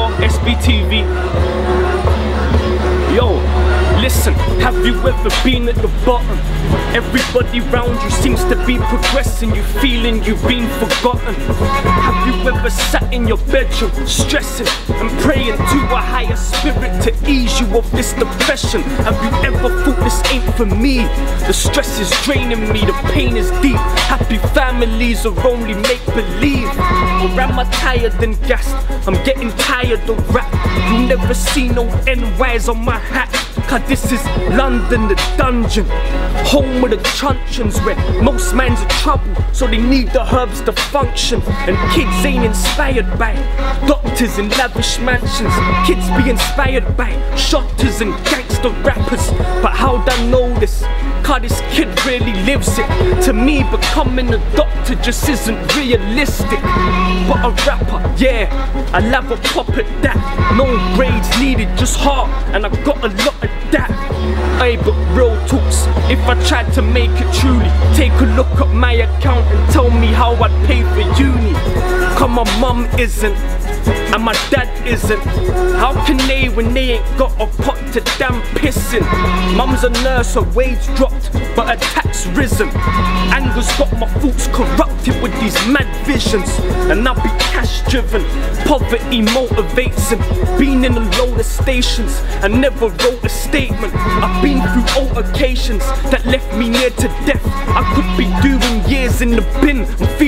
64 SBTV. Yo, listen, have you ever been at the bottom? Everybody round you seems to be progressing, you feeling you've been forgotten. Have you ever sat in your bedroom stressing and praying to a higher spirit of this depression? Have you ever thought this ain't for me? The stress is draining me, the pain is deep. Happy families are only make believe. Or am I tired and gassed? I'm getting tired of rap. You never see no NYs on my hat. Cause this is London, the dungeon. Home of the truncheons where most man's in trouble, so they need the herbs to function. And kids ain't inspired by doctors in lavish mansions. Kids be inspired by shotters and gangster rappers. But how'd I know this? Cause this kid really lives it. To me, becoming a doctor just isn't realistic. But a rapper, yeah, I love a pop at that. No grades needed, just heart, and I got a lot of that. Hey, but real talks, if I tried to make it truly, take a look at my account and tell me how I'd pay for uni. Cause my mum isn't, and my dad isn't. How can they when they ain't got a pot to damn piss in? Mum's a nurse, her wage dropped, but her tax risen. Anger's got my thoughts corrupted with these mad visions, and I'll be cash driven. Poverty motivates him. Been in the of stations, I never wrote a statement. I've been through altercations that left me near to death. I could be doing years in the bin. I'm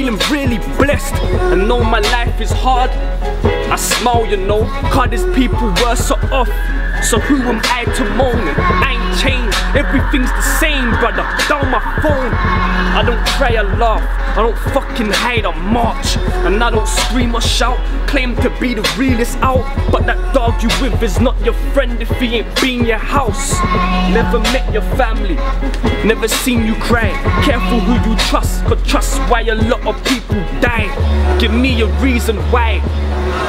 blessed. I know my life is hard. I smile, you know, cause there's people worse off. So who am I to moan? I ain't changed, everything's the same, brother. Down my phone. I don't cry or laugh, I don't fucking hide or march. And I don't scream or shout, claim to be the realest out. But that dog you with is not your friend if he ain't been your house. Never met your family, never seen you cry. Careful who you trust, cause trust why a lot of people die. Give me a reason why.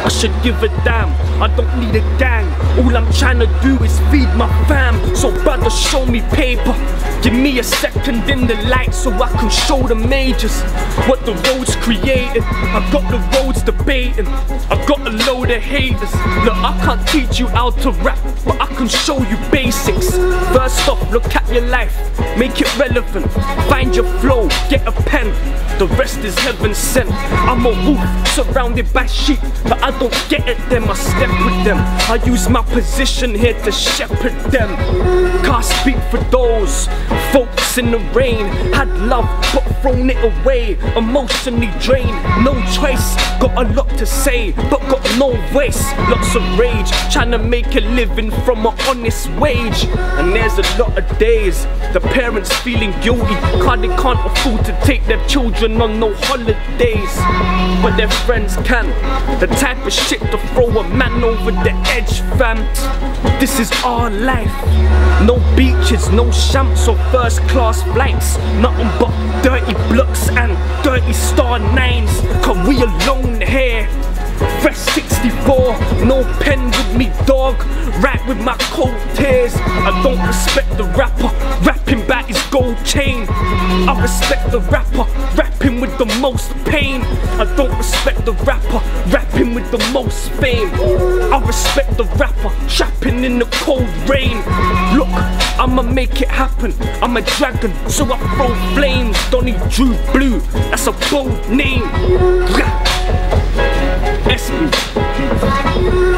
I should give a damn. I don't need a gang. All I'm trying to do is feed my fam. So brother, show me paper. Give me a second in the light so I can show the majors what the roads created. I got the roads debating. I got a load of haters. Look, I can't teach you how to rap, but I can show you basics. First off, look at your life, make it relevant. Find your flow, get a pen. The rest is heaven sent. I'm a wolf surrounded by sheep, but I don't get at them. I step with them. I use my position here to shepherd them. Can't speak for those folks in the rain. Had love, but thrown it away. Emotionally drained, no choice. Got a lot to say, but got no voice. Lots of rage, trying to make a living from an honest wage. And there's a lot of days the parents feeling guilty, cause they can't afford to take their children on no holidays. But their friends can. The type of shit to throw a man over the edge, fam. This is our life. No beaches, no champs or first class flights. Nothing but dirty blocks and dirty star nines. Cause we alone here. Fresh 64, no pen with me, dog. Right with my cold tears. I don't respect the rapper, rapping back his gold chain. I respect the rapper, rapping with the most pain. I don't respect the rapper, rapping with the most fame. I respect the rapper, trapping in the cold rain. Look, I'ma make it happen. I'm a dragon, so I throw flames. Donny Dru Blu, that's a bold name next week.